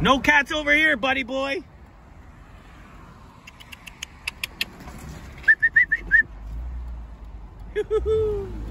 No cats over here, buddy boy.